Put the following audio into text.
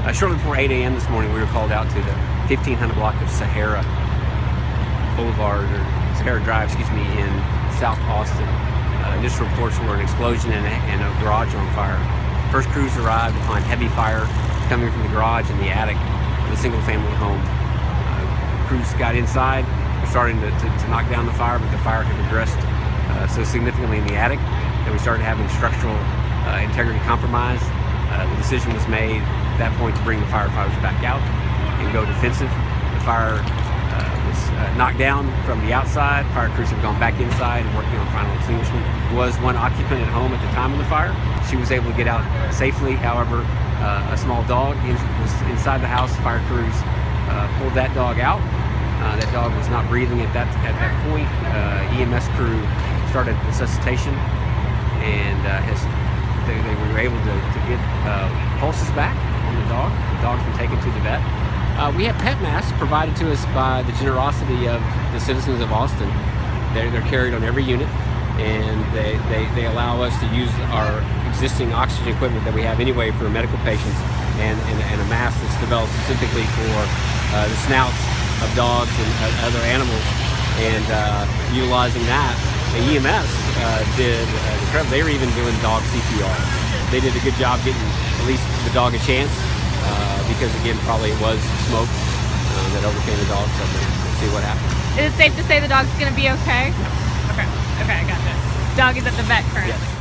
Uh, shortly before 8 a.m. this morning, we were called out to the 1500 block of Sahara Boulevard, or Sahara Drive, excuse me, in South Austin. Uh, initial reports were an explosion and a, and a garage on fire. First crews arrived to find heavy fire coming from the garage and the attic of a single family home. Uh, crews got inside, starting to, to, to, knock down the fire, but the fire had progressed uh, so significantly in the attic that we started having structural uh, integrity compromise. Uh, the decision was made that point to bring the firefighters back out and go defensive. The fire uh, was uh, knocked down from the outside. Fire crews have gone back inside and working on final extinguishment. There was one occupant at home at the time of the fire. She was able to get out safely. However, uh, a small dog was inside the house. Fire crews uh, pulled that dog out. Uh, that dog was not breathing at that at that point. EMS crew started resuscitation and has they, they, were able to, to get pulses back on the dog. The dog's been taken to the vet. Uh, we have pet masks provided to us by the generosity of the citizens of Austin. They're, they're carried on every unit and they, they, they allow us to use our existing oxygen equipment that we have anyway for medical patients and, and, and a mask that's developed specifically for uh, the snouts of dogs and uh, other animals and uh, utilizing that. The EMS uh, did uh. They were even doing dog CPR. They did a good job getting at least the dog a chance uh, because again probably it was smoke uh, that overcame the dog so we'll see what happens. Is it safe to say the dog's gonna be okay? Okay, okay, I gotcha. Dog is at the vet currently. Yes.